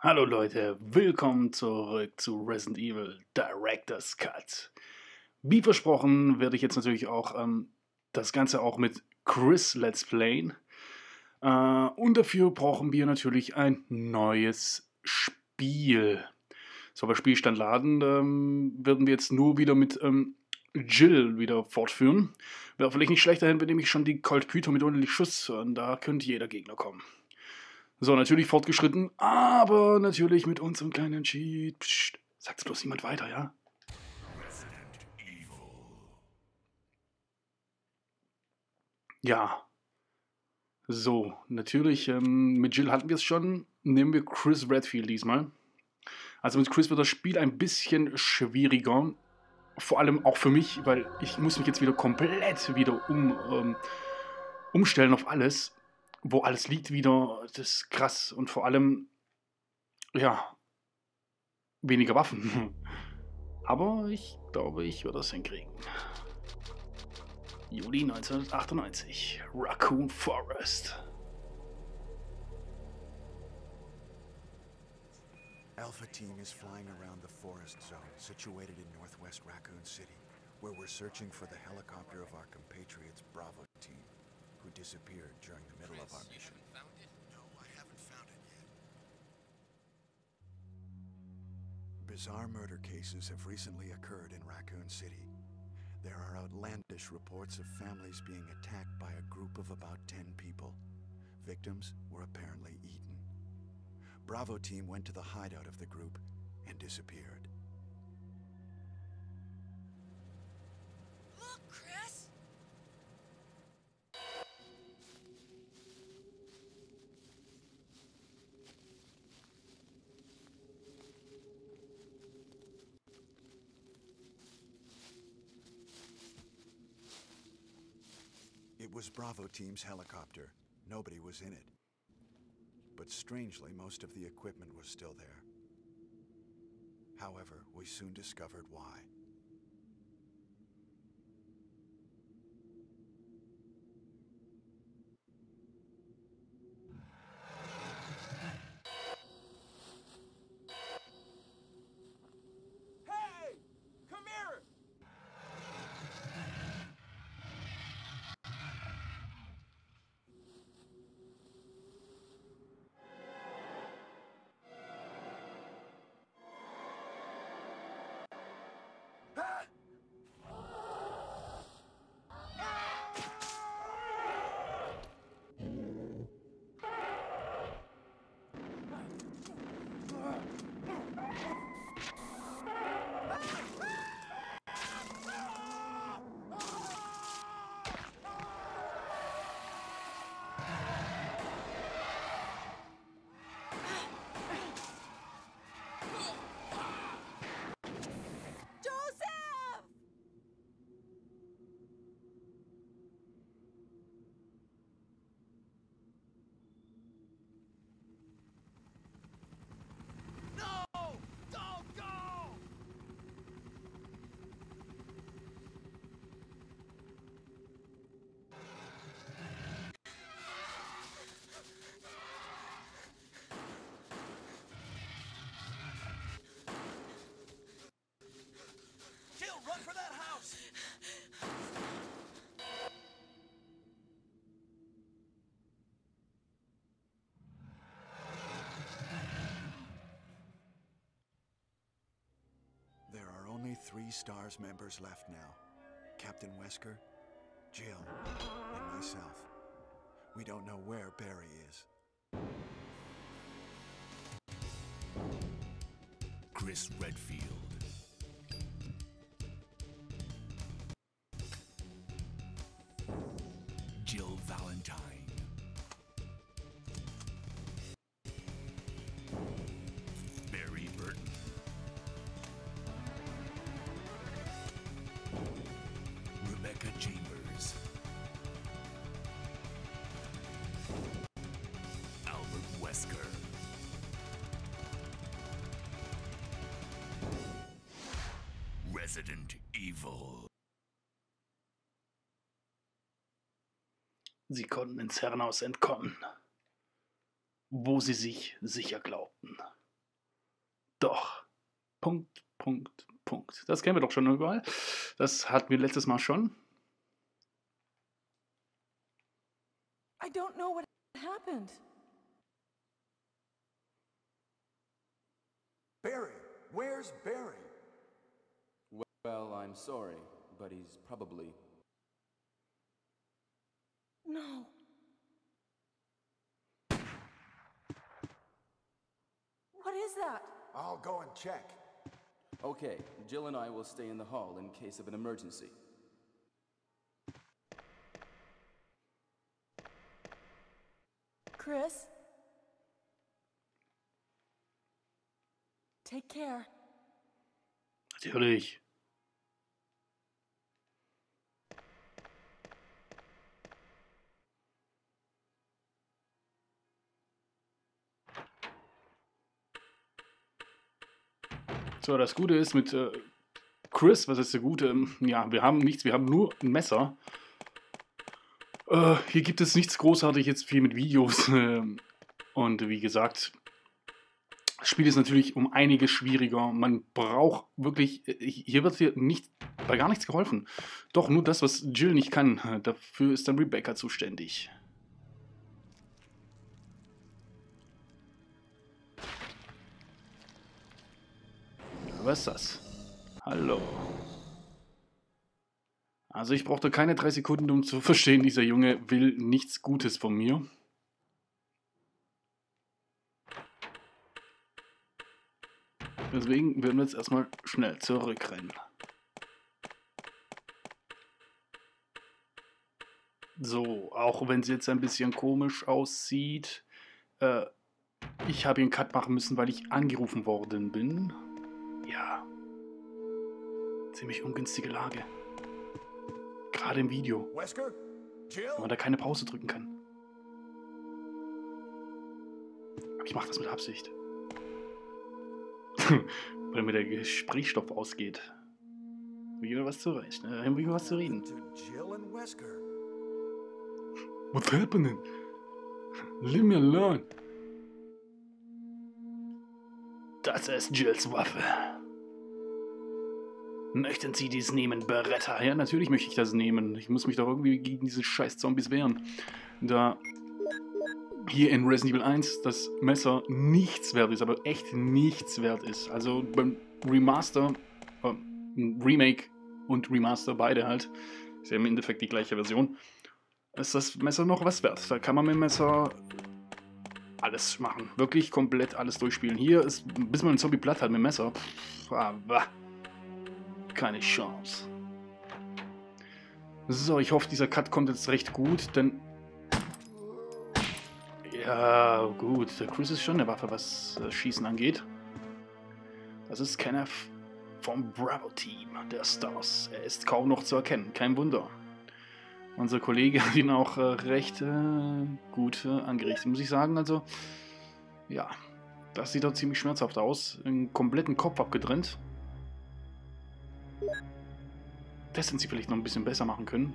Hallo Leute, willkommen zurück zu Resident Evil Director's Cut. Wie versprochen werde ich jetzt natürlich auch ähm, das Ganze auch mit Chris Let's Playen. Äh, und dafür brauchen wir natürlich ein neues Spiel. So, bei Spielstand laden ähm, werden wir jetzt nur wieder mit ähm, Jill wieder fortführen. Wäre vielleicht nicht schlechter hin, wenn nämlich schon die Colt Python mit ordentlich Schuss und da könnte jeder Gegner kommen. So, natürlich fortgeschritten, aber natürlich mit unserem kleinen Cheat. Psst, sagt's bloß niemand weiter, ja? Ja. So, natürlich, ähm, mit Jill hatten wir es schon. Nehmen wir Chris Redfield diesmal. Also mit Chris wird das Spiel ein bisschen schwieriger. Vor allem auch für mich, weil ich muss mich jetzt wieder komplett wieder um, ähm, umstellen auf alles. Wo alles liegt wieder, das ist krass. Und vor allem, ja, weniger Waffen. Aber ich glaube, ich würde das hinkriegen. Juli 1998, Raccoon Forest. Alpha Team is flying around the forest zone situated in northwest Raccoon City, where we're searching for the helicopter of our compatriots Bravo Team, who disappeared during the middle of our mission. No, I haven't found it yet. Bizarre murder cases have recently occurred in Raccoon City. There are outlandish reports of families being attacked by a group of about 10 people. Victims were apparently eaten. Bravo team went to the hideout of the group and disappeared. Bravo team's helicopter. Nobody was in it. But strangely, most of the equipment was still there. However, we soon discovered why. Three STARS members left now Captain Wesker, Jill, and myself. We don't know where Barry is. Chris Redfield. Resident Evil. Sie konnten ins Herrenhaus entkommen, wo sie sich sicher glaubten. Doch. Punkt, Punkt, Punkt. Das kennen wir doch schon überall. Das hatten wir letztes Mal schon. I don't know what happened. Barry! Where's Barry? Well, I'm sorry, but he's probably. No. What is that? I'll go and check. Okay, Jill and I will stay in the hall in case of an emergency. Chris? Take care. Natürlich. So, das Gute ist mit äh, Chris, was ist der Gute? Ähm, Ja, wir haben nichts, wir haben nur ein Messer. Äh, hier gibt es nichts großartig jetzt viel mit Videos. ähm, und wie gesagt, das Spiel ist natürlich um einiges schwieriger. Man braucht wirklich, äh, hier wird hier nicht, bei gar nichts geholfen. Doch nur das, was Jill nicht kann. Äh, Dafür ist dann Rebecca zuständig. Was ist das? Hallo. Also ich brauchte keine drei Sekunden, um zu verstehen, dieser Junge will nichts Gutes von mir. Deswegen werden wir jetzt erstmal schnell zurückrennen. So, auch wenn es jetzt ein bisschen komisch aussieht. Äh, ich habe einen Cut machen müssen, weil ich angerufen worden bin. Ja. Ziemlich ungünstige Lage. Gerade im Video, Wesker? Jill? wenn man da keine Pause drücken kann. Aber ich mache das mit Absicht. Weil mir der Gesprächsstoff ausgeht. Wie über was zu reden. Äh, wir über was zu reden. What's happening? Leave me alone. Das ist Jills Waffe. Möchten Sie dies nehmen, Beretta? Ja, natürlich möchte ich das nehmen. Ich muss mich doch irgendwie gegen diese scheiß Zombies wehren. Da hier in Resident Evil 1 das Messer nichts wert ist, aber echt nichts wert ist. Also beim Remaster, äh, Remake und Remaster, beide halt, ist ja im Endeffekt die gleiche Version, ist das Messer noch was wert. Da kann man mit dem Messer alles machen. Wirklich komplett alles durchspielen. Hier ist, bis man einen Zombie platt hat mit dem Messer, pff, aber keine Chance. So, ich hoffe, dieser Cut kommt jetzt recht gut, denn ja, gut. Der Chris ist schon eine Waffe, was äh, Schießen angeht. Das ist keiner f- vom Bravo-Team der Stars. Er ist kaum noch zu erkennen. Kein Wunder. Unser Kollege hat ihn auch äh, recht äh, gut äh, angerichtet, muss ich sagen. Also, ja, das sieht doch ziemlich schmerzhaft aus. Einen kompletten Kopf abgetrennt. Das hätten sie vielleicht noch ein bisschen besser machen können.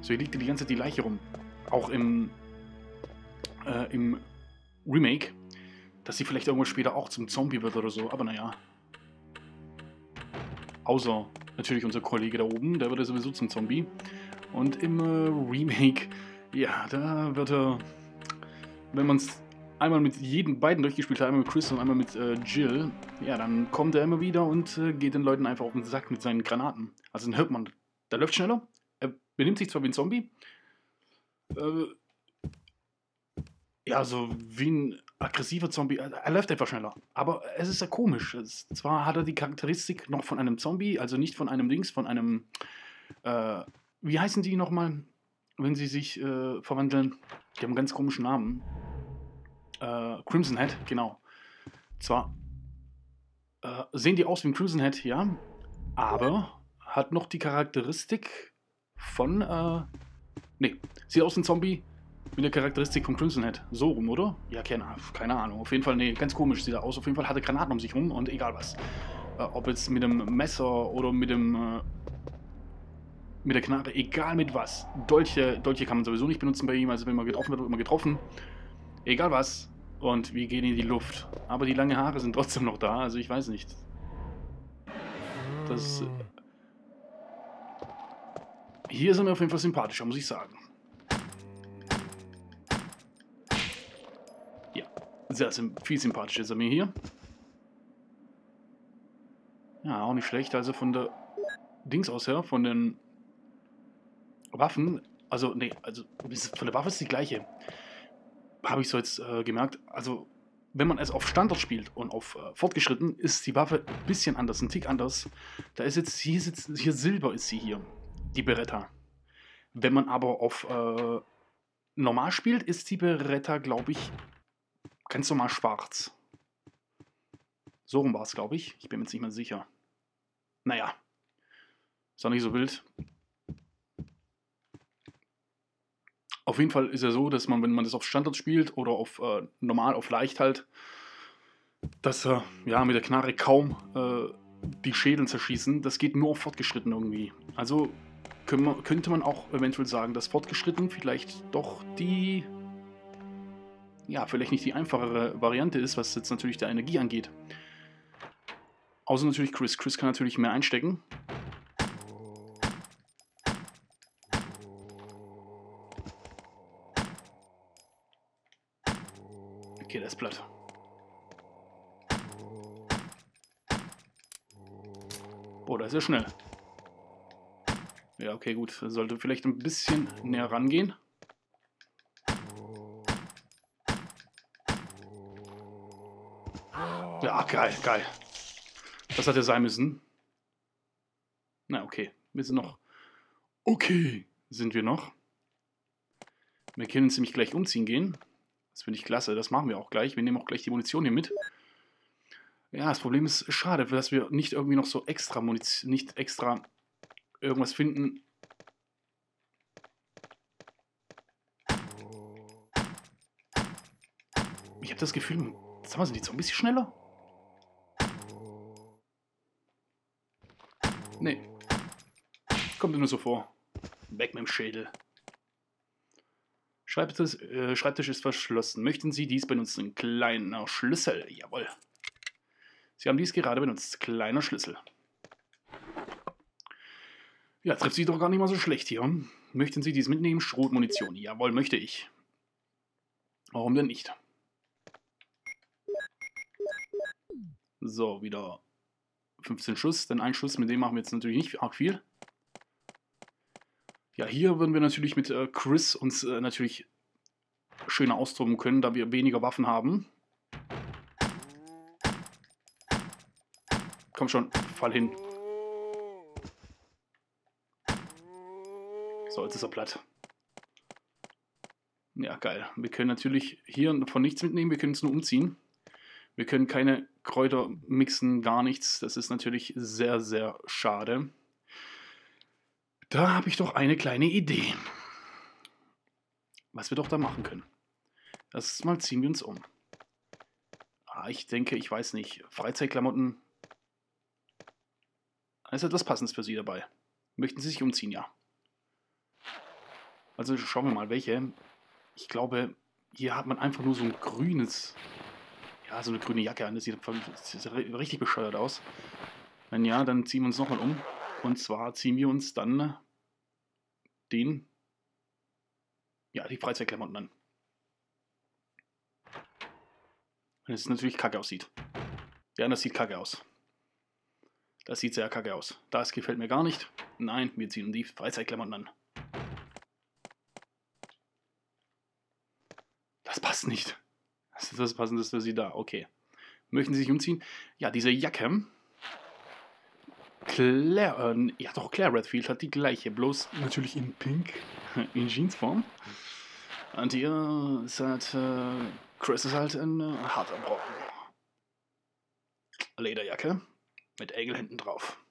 So, hier liegt die ganze Zeit die Leiche rum. Auch im äh, im Remake, dass sie vielleicht irgendwann später auch zum Zombie wird oder so, aber naja. Außer natürlich unser Kollege da oben, der wird ja sowieso zum Zombie. Und im äh, Remake, ja, da wird er, wenn man es einmal mit jedem beiden durchgespielt hat, einmal mit Chris und einmal mit äh, Jill, ja, dann kommt er immer wieder und äh, geht den Leuten einfach auf den Sack mit seinen Granaten. Also dann hört man, der läuft schneller, er benimmt sich zwar wie ein Zombie, äh, ja, so wie ein aggressiver Zombie. Er, er läuft einfach schneller. Aber es ist ja komisch. Es, zwar hat er die Charakteristik noch von einem Zombie, also nicht von einem Dings, von einem. Äh, wie heißen die nochmal, wenn sie sich äh, verwandeln? Die haben einen ganz komischen Namen. Äh, Crimson Head, genau. Zwar äh, sehen die aus wie ein Crimson Head, ja, aber hat noch die Charakteristik von. Äh, nee, sieht aus wie ein Zombie, mit der Charakteristik von Crimson Head. So rum, oder? Ja, keine, keine Ahnung. Auf jeden Fall, nee, ganz komisch sieht er aus. Auf jeden Fall hat er Granaten um sich rum und egal was. Äh, ob jetzt mit dem Messer oder mit dem. Äh, mit der Knarre, egal mit was. Dolche, Dolche kann man sowieso nicht benutzen bei ihm. Also, wenn man getroffen wird, wird man getroffen. Egal was. Und wir gehen in die Luft. Aber die langen Haare sind trotzdem noch da, also ich weiß nicht. Das. Äh, hier sind wir auf jeden Fall sympathischer, muss ich sagen. Ja, sehr viel sympathischer ist er mir hier. Ja, auch nicht schlecht. Also von der Dings aus her, von den Waffen, also nee, also von der Waffe ist die gleiche. Habe ich so jetzt äh, gemerkt. Also wenn man es auf Standard spielt und auf äh, fortgeschritten, ist die Waffe ein bisschen anders, ein Tick anders. Da ist jetzt, hier sitzt, hier Silber ist sie hier, die Beretta. Wenn man aber auf äh, normal spielt, ist die Beretta, glaube ich, ganz normal schwarz. So rum war es, glaube ich. Ich bin mir jetzt nicht mehr sicher. Naja. Ist auch nicht so wild. Auf jeden Fall ist ja so, dass man, wenn man das auf Standard spielt oder auf äh, normal, auf leicht halt, dass äh, ja mit der Knarre kaum äh, die Schädel zerschießen. Das geht nur auf fortgeschritten irgendwie. Also man, könnte man auch eventuell sagen, dass fortgeschritten vielleicht doch die ja, vielleicht nicht die einfachere Variante ist, was jetzt natürlich der Energie angeht. Außer natürlich Chris. Chris kann natürlich mehr einstecken. Okay, der ist platt. Boah, da ist er schnell. Ja, okay, gut. Sollte vielleicht ein bisschen näher rangehen. Ja, geil, geil. Das hat ja sein müssen. Na, okay. Wir sind noch... Okay, sind wir noch. Wir können ziemlich gleich umziehen gehen. Das finde ich klasse. Das machen wir auch gleich. Wir nehmen auch gleich die Munition hier mit. Ja, das Problem ist schade, dass wir nicht irgendwie noch so extra Munition, nicht extra irgendwas finden. Ich habe das Gefühl, sag mal, sind die so ein bisschen schneller? Nee. Kommt mir nur so vor. Weg mit dem Schädel. Schreibtisch, äh, Schreibtisch ist verschlossen. Möchten Sie dies benutzen? Kleiner Schlüssel. Jawohl. Sie haben dies gerade benutzt. Kleiner Schlüssel. Ja, trifft sich doch gar nicht mal so schlecht hier. Möchten Sie dies mitnehmen? Schrotmunition. Jawohl, möchte ich. Warum denn nicht? So, wieder 15 Schuss. Denn ein Schuss, mit dem machen wir jetzt natürlich nicht arg viel. Ja, hier würden wir natürlich mit äh, Chris uns äh, natürlich schöner austoben können, da wir weniger Waffen haben. Komm schon, fall hin. So, jetzt ist er platt. Ja, geil. Wir können natürlich hier von nichts mitnehmen, wir können es nur umziehen. Wir können keine Kräuter mixen, gar nichts. Das ist natürlich sehr, sehr schade. Da habe ich doch eine kleine Idee. Was wir doch da machen können. Erstmal ziehen wir uns um. Ah, ich denke, ich weiß nicht. Freizeitklamotten. Ist etwas Passendes für Sie dabei. Möchten Sie sich umziehen? Ja. Also schauen wir mal, welche. Ich glaube, hier hat man einfach nur so ein grünes, ja, so eine grüne Jacke an. Das sieht, das sieht richtig bescheuert aus. Wenn ja, dann ziehen wir uns nochmal um. Und zwar ziehen wir uns dann den, ja, die Freizeitklamotten an. Wenn es natürlich kacke aussieht. Ja, das sieht kacke aus. Das sieht sehr kacke aus. Das gefällt mir gar nicht. Nein, wir ziehen die Freizeitklamotten an. Das passt nicht. Das ist das Passendes für Sie da. Okay. Möchten Sie sich umziehen? Ja, diese Jacke. Claire, äh, ja doch, Claire Redfield hat die gleiche, bloß natürlich in Pink, in Jeansform. Und ihr halt, äh, Chris ist halt ein äh, harter Brocken. Lederjacke mit Engel hinten drauf.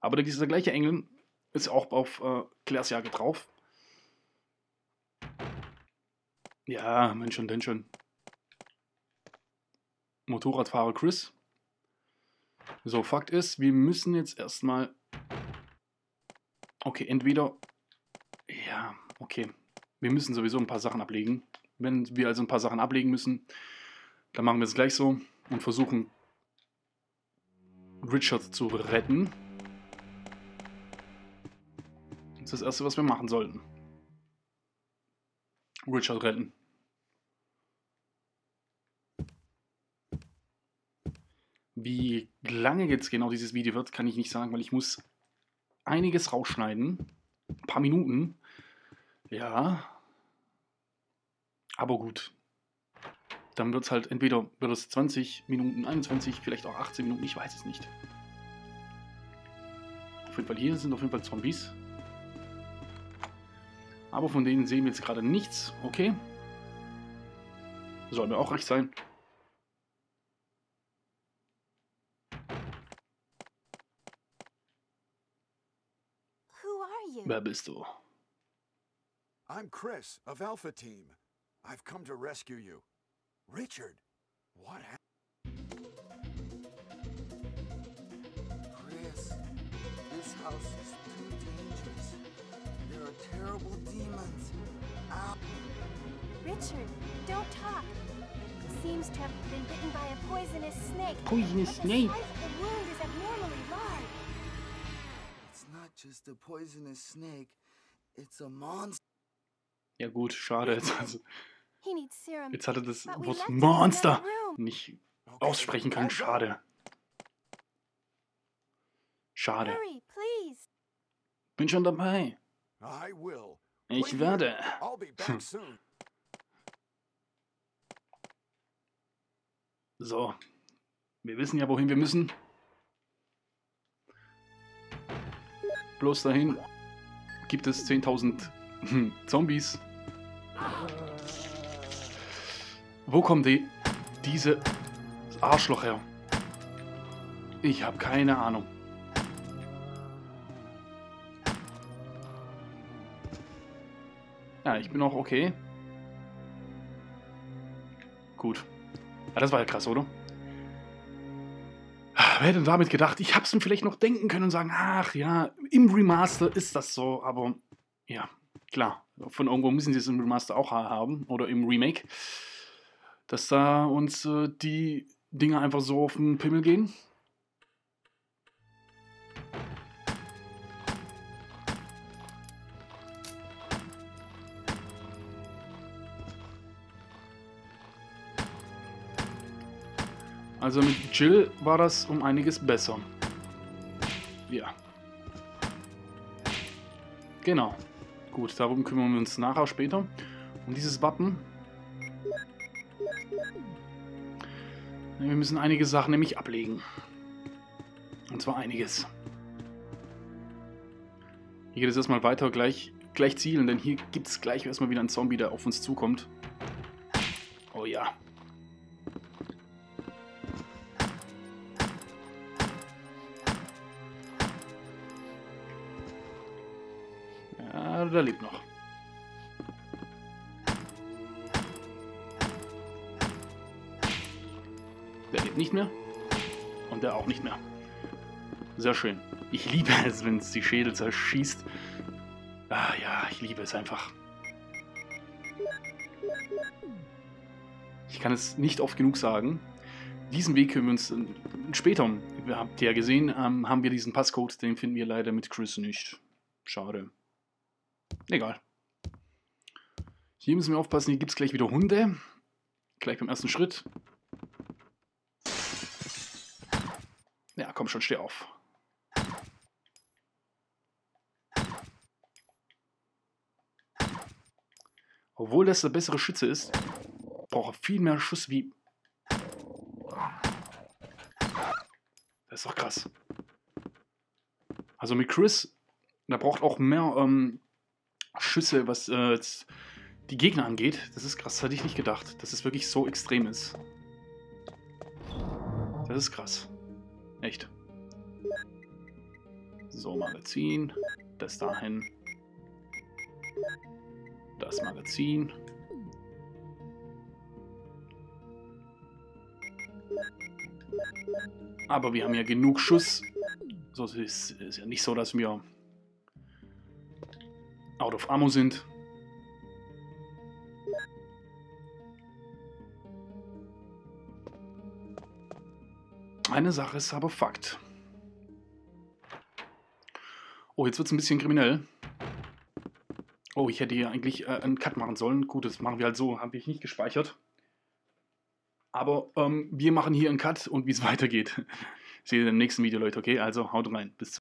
Aber dieser gleiche Engel ist auch auf äh, Claires Jacke drauf. Ja, Mensch und denn schon. Motorradfahrer Chris. So, Fakt ist, wir müssen jetzt erstmal... Okay, entweder... Ja, okay. Wir müssen sowieso ein paar Sachen ablegen. Wenn wir also ein paar Sachen ablegen müssen, dann machen wir es gleich so und versuchen Richard zu retten. Das ist das Erste, was wir machen sollten. Richard retten. Wie lange jetzt genau dieses Video wird, kann ich nicht sagen, weil ich muss einiges rausschneiden. Ein paar Minuten. Ja. Aber gut. Dann wird es halt entweder wird es 20 Minuten, 21, vielleicht auch 18 Minuten, ich weiß es nicht. Auf jeden Fall hier sind auf jeden Fall Zombies. Aber von denen sehen wir jetzt gerade nichts. Okay. Soll mir auch recht sein. Wer bist du? I'm Chris of Alpha Team. I've come to rescue you. Richard, what happened? Chris, this house is too dangerous. There are terrible demons. Ow. Richard, don't talk. He seems to have been bitten by a poisonous snake. Poisonous but snake? Just a poisonous snake, it's a monster. Ja gut, schade. Jetzt, also, He needs serum. jetzt hatte das but we Wort Monster nicht Okay, aussprechen können. Schade. Schade. Hurry, please. Bin schon dabei. I will. Ich werde. I'll be back soon. So. Wir wissen ja, wohin wir müssen. Bloß dahin gibt es 10.000 Zombies. Wo kommt die, diese Arschloch her? Ich habe keine Ahnung. Ja, ich bin auch okay. Gut. Ja, das war ja krass, oder? Hätte damit gedacht? Ich hab's mir vielleicht noch denken können und sagen, ach ja, im Remaster ist das so, aber ja, klar. Von irgendwo müssen sie es im Remaster auch haben oder im Remake, dass da uns äh, die Dinge einfach so auf den Pimmel gehen. Also mit Jill war das um einiges besser. Ja. Genau. Gut, darum kümmern wir uns nachher später. Um dieses Wappen. Wir müssen einige Sachen nämlich ablegen. Und zwar einiges. Hier geht es erstmal weiter, gleich, gleich zielen, denn hier gibt es gleich erstmal wieder einen Zombie, der auf uns zukommt. Der lebt noch. Der lebt nicht mehr. Und der auch nicht mehr. Sehr schön. Ich liebe es, wenn es die Schädel zerschießt. Ah ja, ich liebe es einfach. Ich kann es nicht oft genug sagen. Diesen Weg können wir uns äh, später, ihr habt ja gesehen, ähm, haben wir diesen Passcode, den finden wir leider mit Chris nicht. Schade. Egal. Hier müssen wir aufpassen, hier gibt es gleich wieder Hunde. Gleich beim ersten Schritt. Ja, komm schon, steh auf. Obwohl das der bessere Schütze ist, braucht er viel mehr Schuss wie... Das ist doch krass. Also mit Chris, der braucht auch mehr ähm, Schüsse, was äh, die Gegner angeht. Das ist krass, das hätte ich nicht gedacht, dass es wirklich so extrem ist. Das ist krass. Echt. So, Magazin. Das dahin. Das Magazin. Aber wir haben ja genug Schuss. So, es ist, ist ja nicht so, dass wir out of ammo sind. Eine Sache ist aber Fakt. Oh, jetzt wird es ein bisschen kriminell. Oh, ich hätte hier eigentlich äh, einen Cut machen sollen. Gut, das machen wir halt so. Habe ich nicht gespeichert. Aber ähm, wir machen hier einen Cut und wie es weitergeht, seht ihr im nächsten Video, Leute. Okay, also haut rein. Bis zum